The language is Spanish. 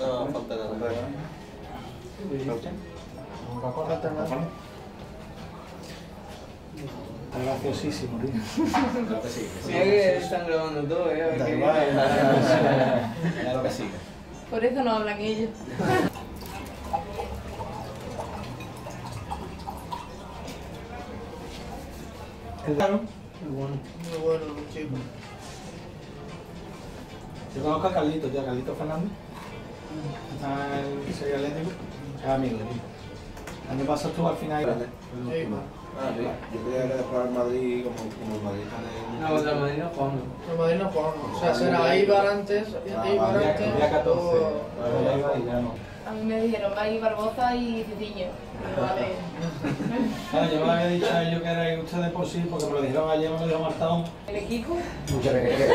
No, falta nada. Falta nada. Está graciosísimo, tío. Claro que sí. Mira que están grabando todo, ¿eh? Da Que- igual, Claro que sí. Por eso no hablan ellos. Es claro, es bueno. Muy bueno, chicos. Yo conozco a Carlito, tío, a Carlito Fernández. El Sevilla Atlético. Es amigo. El año pasado estuvo al final. Sí. Ah, sí. Yo creía que después el Madrid, como, como el Madrid está No, contra el Madrid no jugamos. El Madrid no jugamos. O sea, será Ibar antes. Ah, Ibar antes. Día 14. o- Ahora ya iba y ya no. A mí me dijeron, ir Barbosa y. Digo, Vale. Claro, yo me había dicho a ellos que erais ustedes por sí, porque me lo dijeron ayer, me lo dijo Martón. El equipo. Muchas gracias.